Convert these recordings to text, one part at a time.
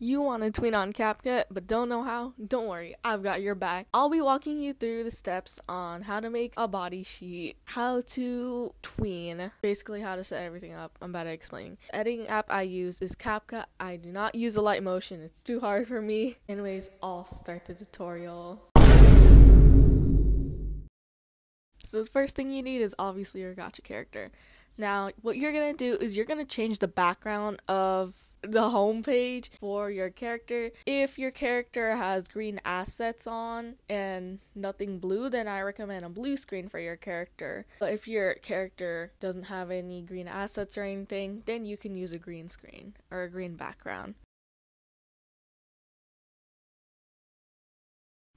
You want to tween on CapCut but don't know how? Don't worry, I've got your back. I'll be walking you through the steps on how to make a body sheet, how to tween, basically how to set everything up. I'm about to explain. The editing app I use is CapCut. I do not use Alight Motion, it's too hard for me. Anyways, I'll start the tutorial. So the first thing you need is obviously your Gacha character. Now, what you're gonna do is you're gonna change the background of the home page for your character. If your character has green assets on and nothing blue, then I recommend a blue screen for your character. But if your character doesn't have any green assets or anything, then you can use a green screen or a green background.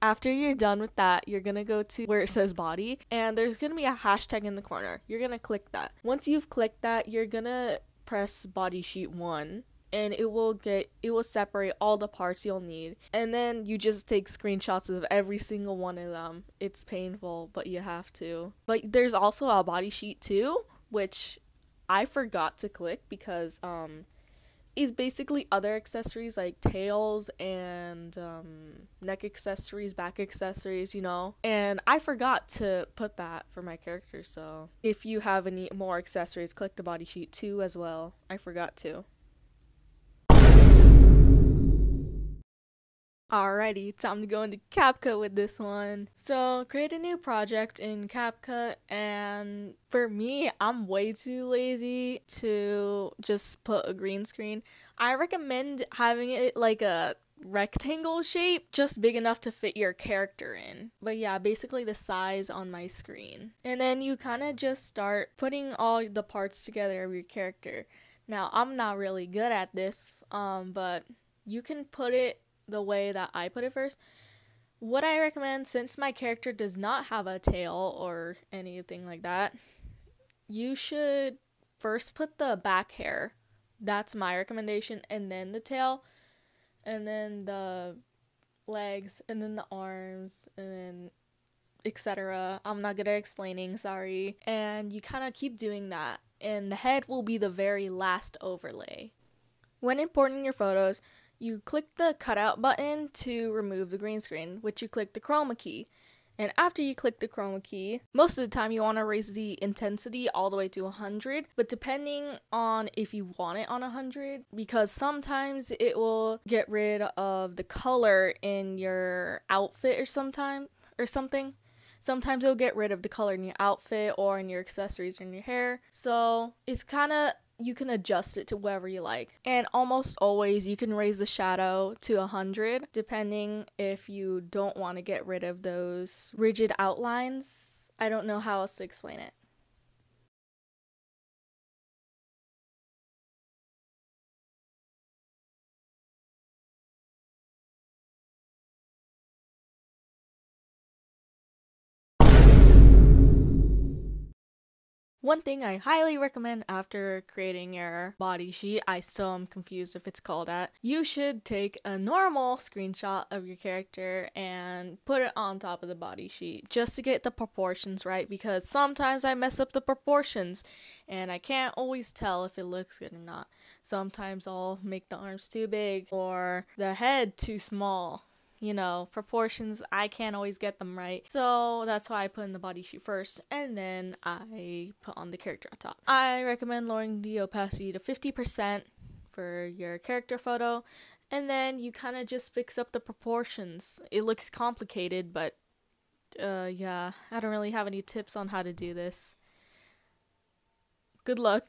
After you're done with that, you're gonna go to where it says body, and there's gonna be a hashtag in the corner. You're gonna click that. Once you've clicked that, you're gonna press body sheet 1 and it will get it will separate all the parts you'll need and then you just take screenshots of every single one of them it's painful but you have to but there's also a body sheet too which i forgot to click because um is basically other accessories like tails and um, neck accessories, back accessories, you know. And I forgot to put that for my character, so if you have any more accessories, click the body sheet too as well. I forgot to. Alrighty, time to go into CapCut with this one. So, create a new project in CapCut, and for me, I'm way too lazy to just put a green screen. I recommend having it like a rectangle shape, just big enough to fit your character in. But yeah, basically the size on my screen. And then you kind of just start putting all the parts together of your character. Now, I'm not really good at this, um, but you can put it the way that I put it first. What I recommend, since my character does not have a tail or anything like that, you should first put the back hair. That's my recommendation, and then the tail, and then the legs, and then the arms, and then etc. I'm not good at explaining, sorry. And you kind of keep doing that, and the head will be the very last overlay. When importing your photos, you click the cutout button to remove the green screen, which you click the chroma key. And after you click the chroma key, most of the time you want to raise the intensity all the way to 100, but depending on if you want it on 100, because sometimes it will get rid of the color in your outfit or sometime or something. Sometimes it'll get rid of the color in your outfit or in your accessories or in your hair. So it's kind of you can adjust it to whatever you like. And almost always you can raise the shadow to 100 depending if you don't want to get rid of those rigid outlines. I don't know how else to explain it. One thing I highly recommend after creating your body sheet, I still am confused if it's called that, you should take a normal screenshot of your character and put it on top of the body sheet just to get the proportions right because sometimes I mess up the proportions and I can't always tell if it looks good or not. Sometimes I'll make the arms too big or the head too small you know, proportions, I can't always get them right. So that's why I put in the body sheet first and then I put on the character on top. I recommend lowering the opacity to 50% for your character photo and then you kind of just fix up the proportions. It looks complicated, but uh, yeah, I don't really have any tips on how to do this. Good luck.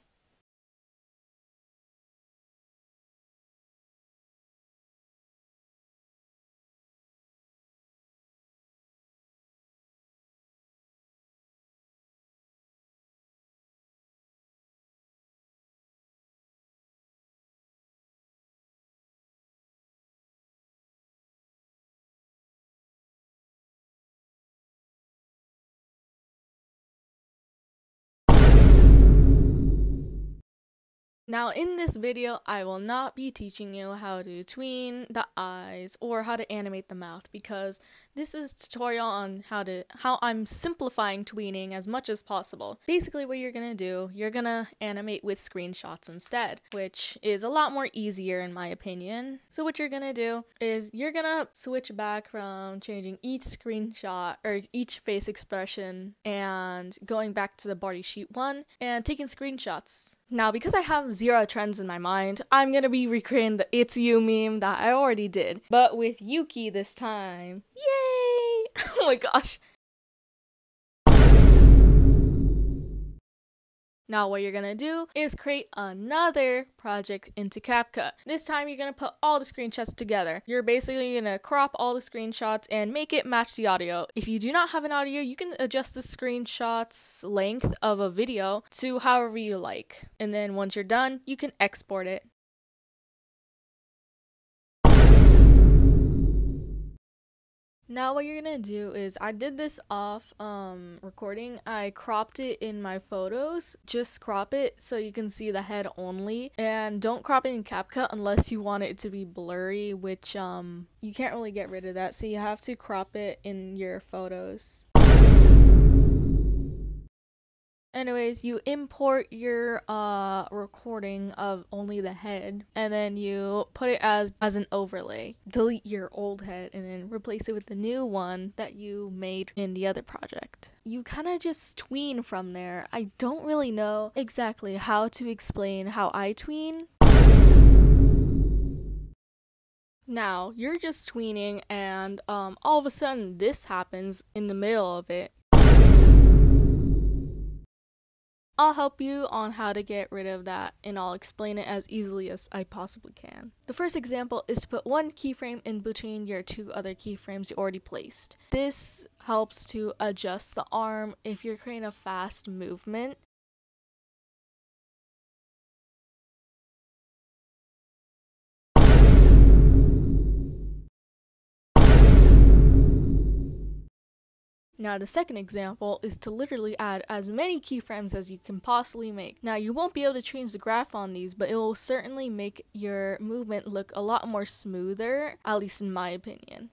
Now, in this video, I will not be teaching you how to tween the eyes or how to animate the mouth because this is a tutorial on how to how I'm simplifying tweening as much as possible. Basically, what you're gonna do, you're gonna animate with screenshots instead, which is a lot more easier in my opinion. So what you're gonna do is you're gonna switch back from changing each screenshot or each face expression and going back to the body sheet one and taking screenshots now, because I have zero trends in my mind, I'm gonna be recreating the It's You meme that I already did, but with Yuki this time. Yay! oh my gosh. Now what you're gonna do is create another project into CapCut. This time you're gonna put all the screenshots together. You're basically gonna crop all the screenshots and make it match the audio. If you do not have an audio, you can adjust the screenshots length of a video to however you like. And then once you're done, you can export it. Now what you're gonna do is I did this off um recording. I cropped it in my photos. Just crop it so you can see the head only. And don't crop it in CapCut unless you want it to be blurry, which um you can't really get rid of that. So you have to crop it in your photos. Anyways, you import your uh recording of only the head and then you put it as as an overlay. Delete your old head and then replace it with the new one that you made in the other project. You kind of just tween from there. I don't really know exactly how to explain how I tween. Now, you're just tweening and um all of a sudden this happens in the middle of it I'll help you on how to get rid of that and I'll explain it as easily as I possibly can. The first example is to put one keyframe in between your two other keyframes you already placed. This helps to adjust the arm if you're creating a fast movement Now the second example is to literally add as many keyframes as you can possibly make. Now you won't be able to change the graph on these, but it will certainly make your movement look a lot more smoother, at least in my opinion.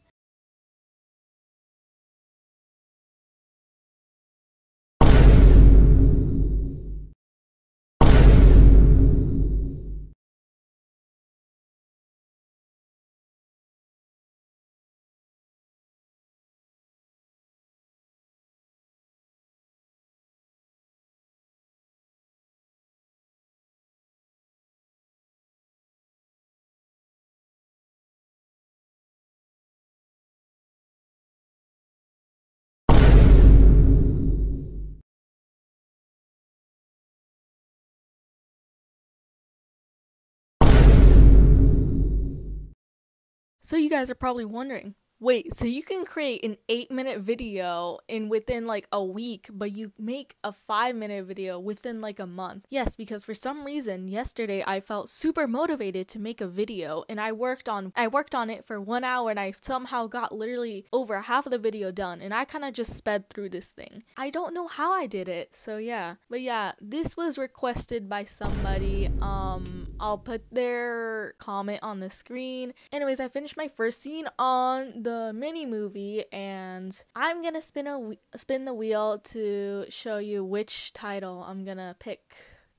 So you guys are probably wondering, Wait, so you can create an 8 minute video in within like a week, but you make a 5 minute video within like a month. Yes, because for some reason yesterday I felt super motivated to make a video and I worked on I worked on it for 1 hour and I somehow got literally over half of the video done and I kind of just sped through this thing. I don't know how I did it. So yeah. But yeah, this was requested by somebody. Um I'll put their comment on the screen. Anyways, I finished my first scene on the mini movie and I'm gonna spin a spin the wheel to show you which title I'm gonna pick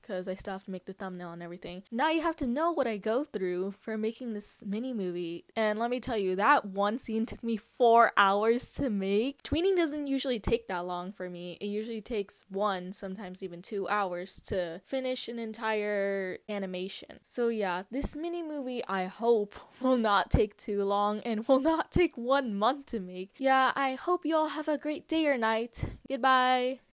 because I still have to make the thumbnail and everything. Now you have to know what I go through for making this mini movie. And let me tell you, that one scene took me four hours to make. Tweening doesn't usually take that long for me. It usually takes one, sometimes even two hours to finish an entire animation. So yeah, this mini movie I hope will not take too long and will not take one month to make. Yeah, I hope you all have a great day or night. Goodbye.